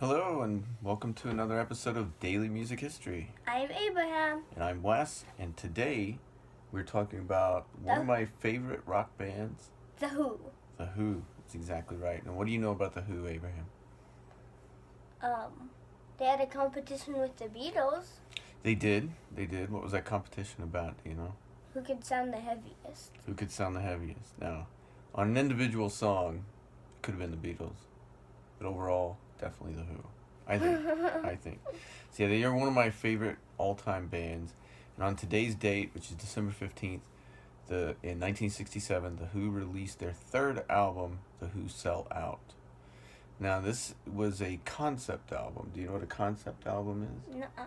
Hello, and welcome to another episode of Daily Music History. I'm Abraham. And I'm Wes, and today we're talking about one of my favorite rock bands, The Who. The Who. That's exactly right. And what do you know about The Who, Abraham? Um, they had a competition with the Beatles. They did. They did. What was that competition about? Do you know? Who could sound the heaviest? Who could sound the heaviest? Now, on an individual song, it could have been the Beatles. But overall, definitely The Who. I think. I think. So yeah, they are one of my favorite all-time bands. And on today's date, which is December fifteenth, the in nineteen sixty-seven, the Who released their third album, The Who Sell Out. Now this was a concept album. Do you know what a concept album is? Nuh-uh.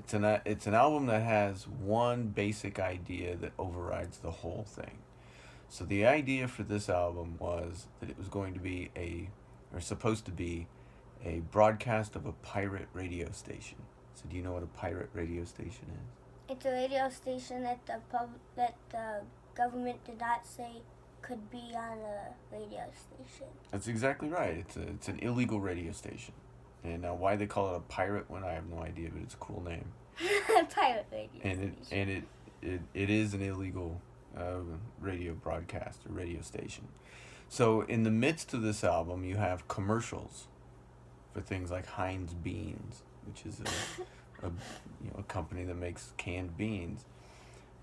It's an it's an album that has one basic idea that overrides the whole thing. So the idea for this album was that it was going to be a or supposed to be a broadcast of a pirate radio station. So do you know what a pirate radio station is? It's a radio station that the pub that the government did not say could be on a radio station. That's exactly right. It's a, it's an illegal radio station. And now why they call it a pirate one, I have no idea, but it's a cool name. Pirate radio and it station. and it it, it is an illegal uh, radio broadcast or radio station. So in the midst of this album, you have commercials for things like Heinz Beans, which is a, a you know a company that makes canned beans,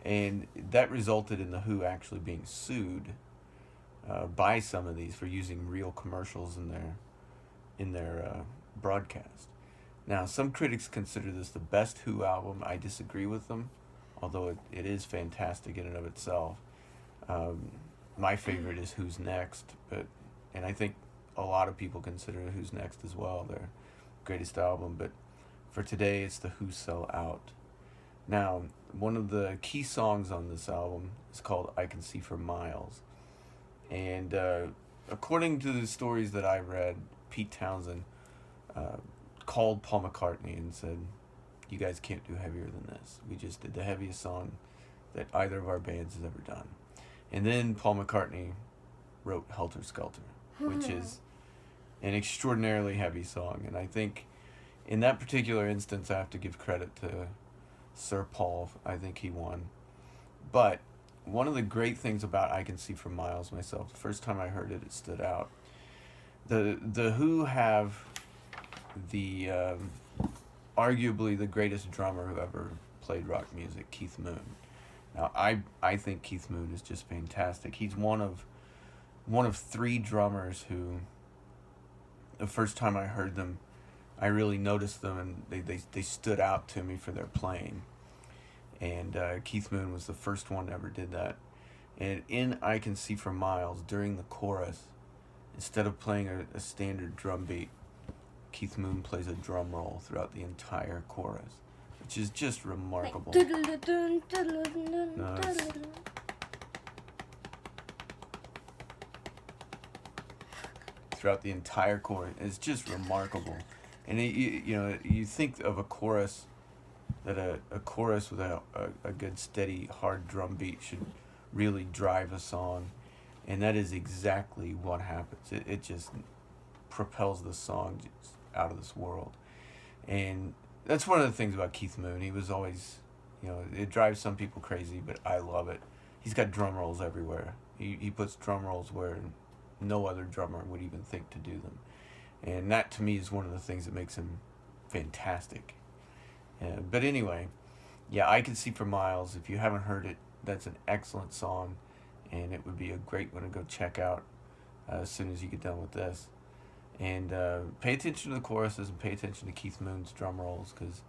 and that resulted in the Who actually being sued uh, by some of these for using real commercials in their in their uh, broadcast. Now, some critics consider this the best Who album. I disagree with them, although it, it is fantastic in and of itself. Um, my favorite is Who's Next, but and I think a lot of people consider Who's Next as well their greatest album. But for today, it's the Who Sell Out. Now, one of the key songs on this album is called "I Can See for Miles," and uh, according to the stories that I read, Pete Townshend. Uh, called Paul McCartney and said, "You guys can't do heavier than this. We just did the heaviest song that either of our bands has ever done." And then Paul McCartney wrote "Helter Skelter," which is an extraordinarily heavy song, and I think in that particular instance, I have to give credit to Sir Paul. I think he won, but one of the great things about "I Can See for Miles" myself, the first time I heard it, it stood out. The the Who have the um, arguably the greatest drummer who ever played rock music, Keith Moon. Now I I think Keith Moon is just fantastic. He's one of one of three drummers who the first time I heard them, I really noticed them and they, they, they stood out to me for their playing. And uh, Keith Moon was the first one ever did that. And in I Can See for Miles, during the chorus, instead of playing a, a standard drum beat, Keith Moon plays a drum roll throughout the entire chorus, which is just remarkable. Like, throughout the entire chorus. It's just remarkable. And it, you, you know, you think of a chorus that a, a chorus with a, a, a good steady hard drum beat should really drive a song. And that is exactly what happens. It, it just propels the song out of this world. And that's one of the things about Keith Moon. He was always, you know, it drives some people crazy, but I love it. He's got drum rolls everywhere. He, he puts drum rolls where no other drummer would even think to do them. And that to me is one of the things that makes him fantastic. Uh, but anyway, yeah, I can see for miles. If you haven't heard it, that's an excellent song, and it would be a great one to go check out uh, as soon as you get done with this. And uh, pay attention to the choruses and pay attention to Keith Moon's drum rolls because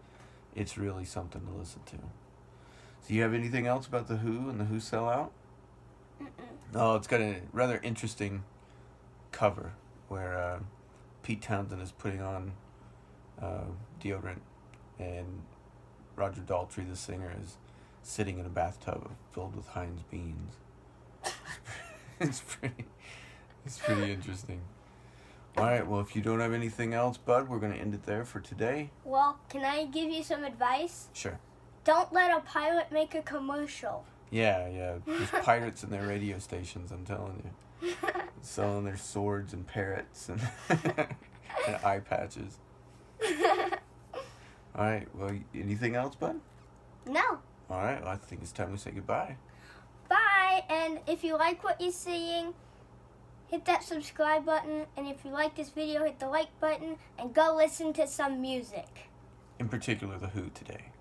it's really something to listen to. So, you have anything else about the Who and the Who sell out? Mm-mm. Oh, it's got a rather interesting cover where uh, Pete Townshend is putting on uh, deodorant, and Roger Daltrey, the singer, is sitting in a bathtub filled with Heinz beans. it's pretty, it's pretty interesting. All right, well, if you don't have anything else, Bud, we're going to end it there for today. Well, can I give you some advice? Sure. Don't let a pilot make a commercial. Yeah, yeah. There's pirates in their radio stations, I'm telling you. Selling their swords and parrots and and eye patches. All right. Well, anything else, bud? no. All right. Well, I think it's time we say goodbye. Bye. And if you like what you're seeing, hit that subscribe button. And if you like this video, hit the like button and go listen to some music. In particular, the Who today.